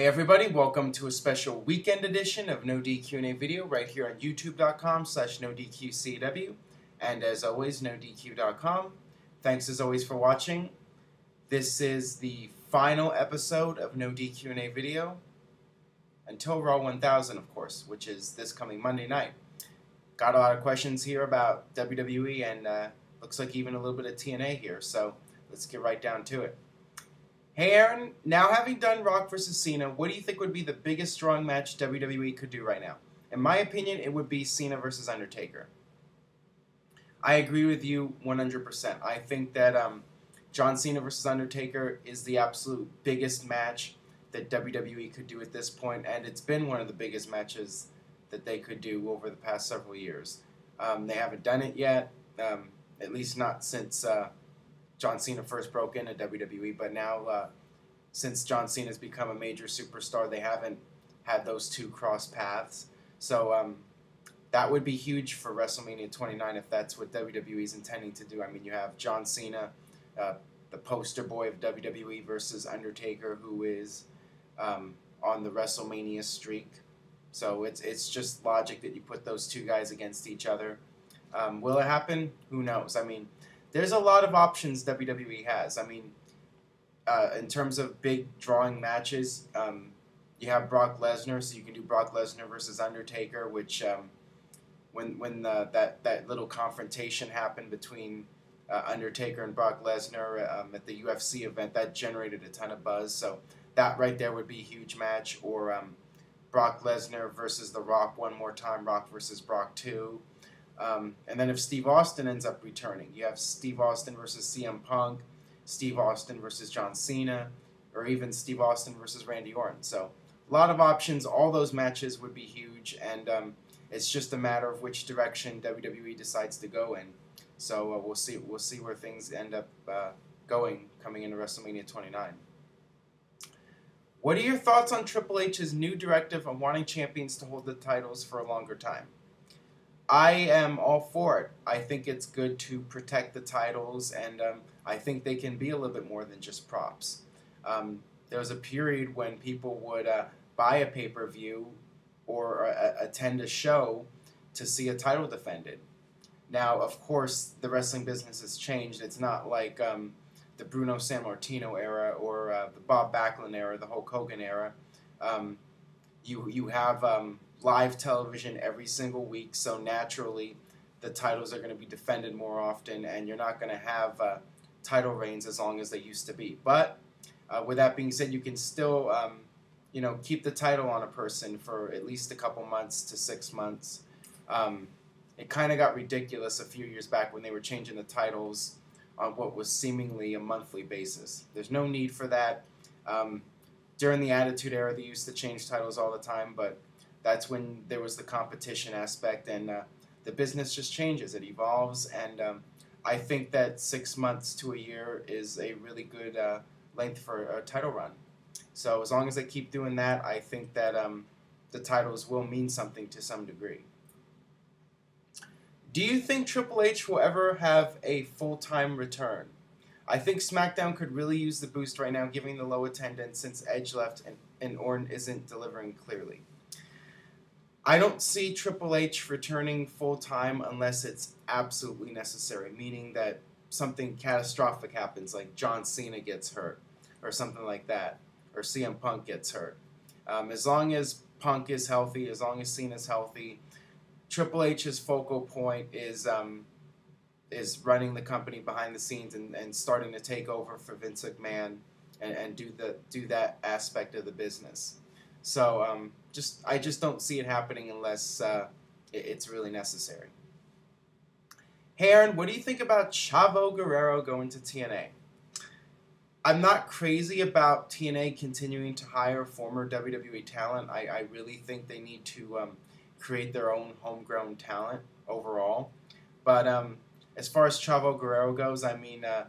Hey everybody, welcome to a special weekend edition of No DQ&A video right here on youtube.com slash NoDQCW and as always, NoDQ.com. Thanks as always for watching. This is the final episode of No DQ&A video until Raw 1000, of course, which is this coming Monday night. Got a lot of questions here about WWE and uh, looks like even a little bit of TNA here, so let's get right down to it. Hey Aaron, now having done Rock vs. Cena, what do you think would be the biggest drawing match WWE could do right now? In my opinion, it would be Cena versus Undertaker. I agree with you 100%. I think that um, John Cena versus Undertaker is the absolute biggest match that WWE could do at this point, and it's been one of the biggest matches that they could do over the past several years. Um, they haven't done it yet, um, at least not since uh, John Cena first broke into WWE, but now uh, since John Cena has become a major superstar, they haven't had those two cross paths. So um, that would be huge for WrestleMania 29 if that's what WWE is intending to do. I mean, you have John Cena, uh, the poster boy of WWE, versus Undertaker, who is um, on the WrestleMania streak. So it's it's just logic that you put those two guys against each other. Um, will it happen? Who knows? I mean, there's a lot of options WWE has. I mean, uh, in terms of big drawing matches, um, you have Brock Lesnar, so you can do Brock Lesnar versus Undertaker, which um, when when the, that that little confrontation happened between uh, Undertaker and Brock Lesnar um, at the UFC event, that generated a ton of buzz. So that right there would be a huge match. Or um, Brock Lesnar versus The Rock one more time, Rock versus Brock two. Um, and then if Steve Austin ends up returning, you have Steve Austin versus CM Punk, Steve Austin versus John Cena, or even Steve Austin versus Randy Orton. So a lot of options. All those matches would be huge, and um, it's just a matter of which direction WWE decides to go in. So uh, we'll see. We'll see where things end up uh, going coming into WrestleMania 29. What are your thoughts on Triple H's new directive on wanting champions to hold the titles for a longer time? I am all for it. I think it's good to protect the titles, and um, I think they can be a little bit more than just props. Um, there was a period when people would uh, buy a pay per view or uh, attend a show to see a title defended. Now, of course, the wrestling business has changed. It's not like um, the Bruno Sammartino era or uh, the Bob Backlund era, the Hulk Hogan era. Um, you you have um, live television every single week, so naturally the titles are going to be defended more often, and you're not going to have uh, title reigns as long as they used to be. But uh, with that being said, you can still, um, you know, keep the title on a person for at least a couple months to six months. Um, it kind of got ridiculous a few years back when they were changing the titles on what was seemingly a monthly basis. There's no need for that. Um, during the Attitude Era, they used to change titles all the time, but that's when there was the competition aspect, and uh, the business just changes. It evolves, and um, I think that six months to a year is a really good uh, length for a title run. So as long as they keep doing that, I think that um, the titles will mean something to some degree. Do you think Triple H will ever have a full time return? I think SmackDown could really use the boost right now, given the low attendance since Edge left and, and Orton isn't delivering clearly. I don't see Triple H returning full time unless it's absolutely necessary, meaning that something catastrophic happens, like John Cena gets hurt, or something like that, or CM Punk gets hurt. Um, as long as Punk is healthy, as long as Cena's healthy, Triple H's focal point is um, is running the company behind the scenes and, and starting to take over for Vince McMahon and, and do the do that aspect of the business. So um, just I just don't see it happening unless uh, it, it's really necessary. Hey Aaron, what do you think about Chavo Guerrero going to TNA? I'm not crazy about TNA continuing to hire former WWE talent. I, I really think they need to um, create their own homegrown talent overall. But um, as far as Chavo Guerrero goes, I mean, uh,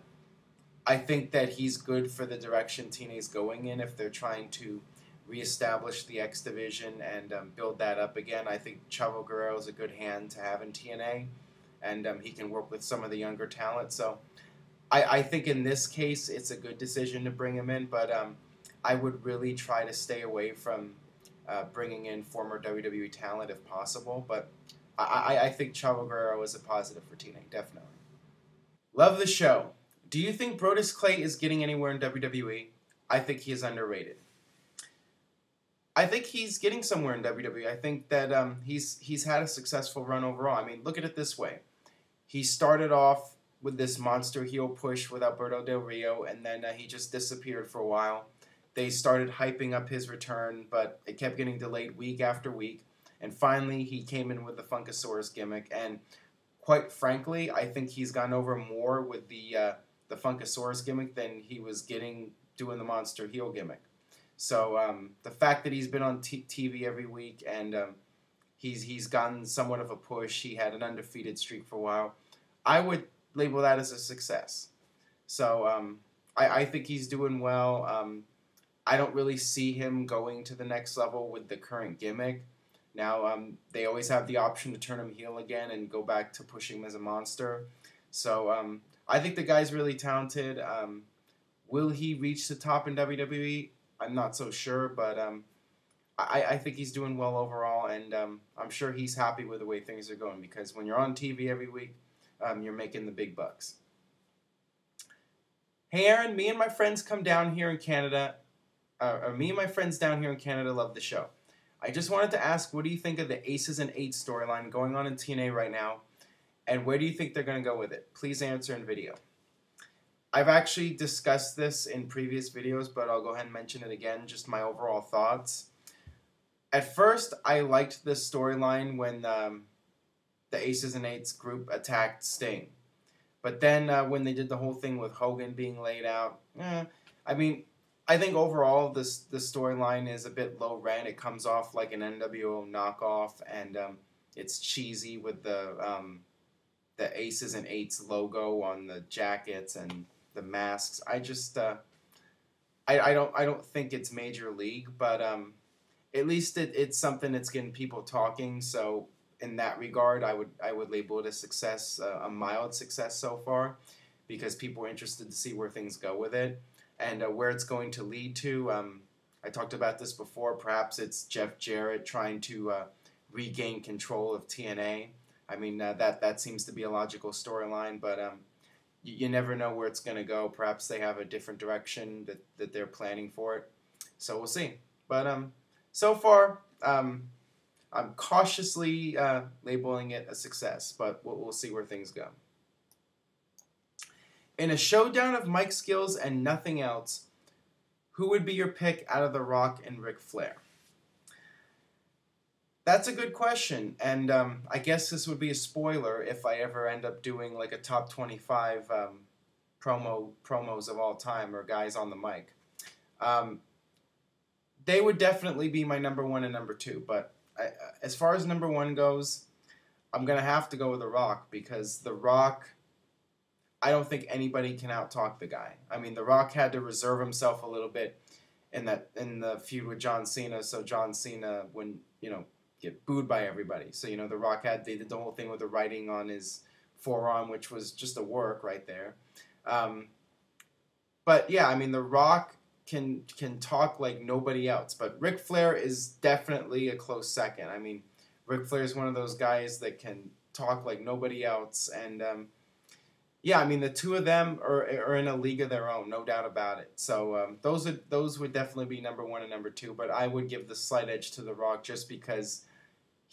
I think that he's good for the direction TNA's going in if they're trying to reestablish the X division and um, build that up again. I think Chavo Guerrero is a good hand to have in TNA, and um, he can work with some of the younger talent. So I, I, think in this case, it's a good decision to bring him in, but um, I would really try to stay away from uh, bringing in former WWE talent if possible. But I, I, I think Chavo Guerrero is a positive for TNA, definitely. Love the show. Do you think Brodus Clay is getting anywhere in WWE? I think he is underrated. I think he's getting somewhere in WWE. I think that um, he's he's had a successful run overall. I mean, look at it this way: he started off with this monster heel push with Alberto Del Rio, and then uh, he just disappeared for a while. They started hyping up his return, but it kept getting delayed week after week. And finally, he came in with the Funkasaurus gimmick. And quite frankly, I think he's gone over more with the uh, the Funkasaurus gimmick than he was getting doing the monster heel gimmick. So um, the fact that he's been on t- TV every week and um, he's he's gotten somewhat of a push. He had an undefeated streak for a while. I would label that as a success. So um, I, I, think he's doing well. Um, I don't really see him going to the next level with the current gimmick. Now um, they always have the option to turn him heel again and go back to pushing him as a monster. So um, I think the guy's really talented. Will he reach the top in WWE? I'm not so sure, but um, I, I, think he's doing well overall, and um, I'm sure he's happy with the way things are going because when you're on TV every week, um, you're making the big bucks. Hey, Aaron, me and my friends come down here in Canada. Uh, or me and my friends down here in Canada love the show. I just wanted to ask, what do you think of the Aces and Eights storyline going on in TNA right now, and where do you think they're going to go with it? Please answer in video. I've actually discussed this in previous videos, but I'll go ahead and mention it again, just my overall thoughts. At first, I liked the storyline when um, the Aces and Eights group attacked Sting. But then uh, when they did the whole thing with Hogan being laid out, eh, I mean, I think overall this the storyline is a bit low rent. It comes off like an NWO knockoff, and um, it's cheesy with the um, the Aces and Eights logo on the jackets and the masks. I just uh, I, I don't I don't think it's major league, but um, at least it, it's something that's getting people talking. So in that regard, I would I would label it a success, uh, a mild success so far, because people are interested to see where things go with it and uh, where it's going to lead to. Um, I talked about this before. Perhaps it's Jeff Jarrett trying to uh, regain control of TNA. I mean, uh, that that seems to be a logical storyline, but um, you, you, never know where it's going to go. Perhaps they have a different direction that, that they're planning for it. So we'll see. But um, so far, um, I'm cautiously uh, labeling it a success, but we'll, we'll see where things go. In a showdown of mic skills and nothing else, who would be your pick out of The Rock and Ric Flair? That's a good question, and um, I guess this would be a spoiler if I ever end up doing like a top twenty-five um, promo promos of all time or guys on the mic. Um, they would definitely be my number one and number two, but I, as far as number one goes, I'm gonna have to go with The Rock because The Rock I don't think anybody can outtalk the guy. I mean, The Rock had to reserve himself a little bit in that in the feud with John Cena, so John Cena wouldn't you know get booed by everybody. So you know, The Rock had they did the whole thing with the writing on his forearm, which was just a work right there. Um, but yeah, I mean, The Rock can can talk like nobody else. But Ric Flair is definitely a close second. I mean, Ric Flair is one of those guys that can talk like nobody else, and um, yeah, I mean the two of them are, are in a league of their own, no doubt about it. So um, those are those would definitely be number one and number two. But I would give the slight edge to The Rock just because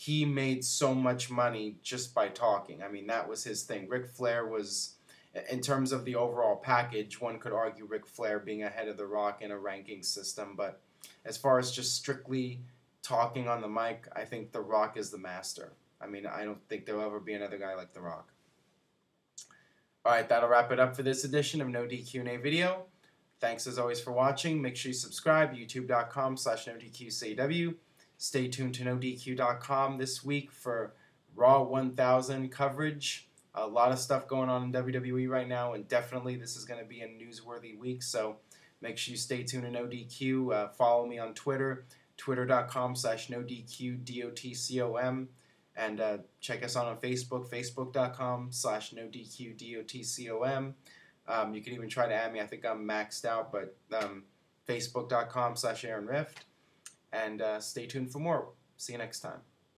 he made so much money just by talking. I mean that was his thing. Ric Flair was, in terms of the overall package, one could argue Ric Flair being ahead of The Rock in a ranking system. But as far as just strictly talking on the mic, I think The Rock is the master. I mean I don't think there'll ever be another guy like The Rock. Alright, that'll wrap it up for this edition of No DQ&A video. Thanks as always for watching. Make sure you subscribe, youtube.com slash NoDQCW. Stay tuned to NoDQ.com this week for Raw 1000 coverage. A lot of stuff going on in WWE right now, and definitely this is going to be a newsworthy week, so make sure you stay tuned to NoDQ. Uh, follow me on Twitter, twitter.com slash NoDQ, and uh, check us out on Facebook, facebook.com slash no DQ Um, you can even try to add me. I think I'm maxed out, but um, Facebook.com slash Aaron Rift. And uh, stay tuned for more. See you next time.